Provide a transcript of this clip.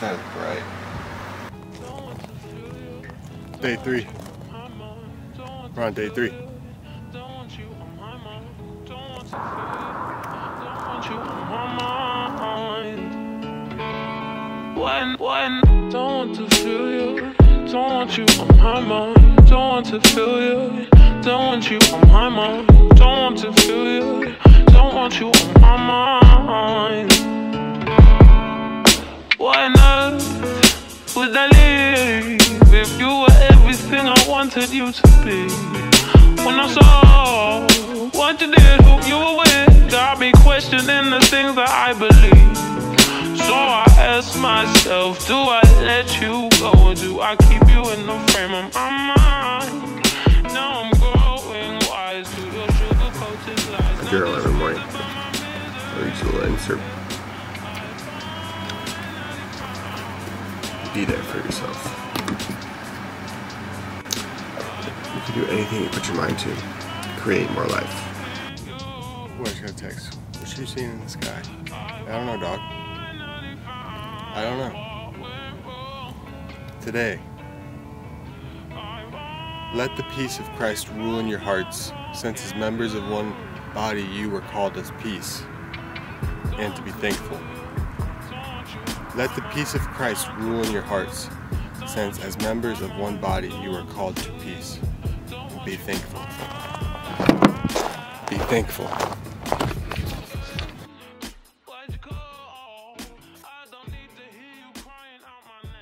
kind of bright. Day three. We're on day three. When, when, don't want to feel you, don't want you on my mind, don't want to feel you, don't want you on my mind, don't want to feel you, don't want you on my mind. Why not would I leave if you were everything I wanted you to be? When I saw what you did, who you were with, got me questioning the things that I believe. So I ask myself, do I let you go or do I keep you in the frame of my mind? Now I'm growing wise to your sugar coated lies. Journal every morning. I'll read you little insert. Be there for yourself. You can do anything you put your mind to. Create more life. Where's gonna text? What you seeing in the sky? I don't know, dog. I don't know. Today, let the peace of Christ rule in your hearts, since as members of one body you were called as peace, and to be thankful. Let the peace of Christ rule in your hearts, since as members of one body you are called to peace. Be thankful. Be thankful.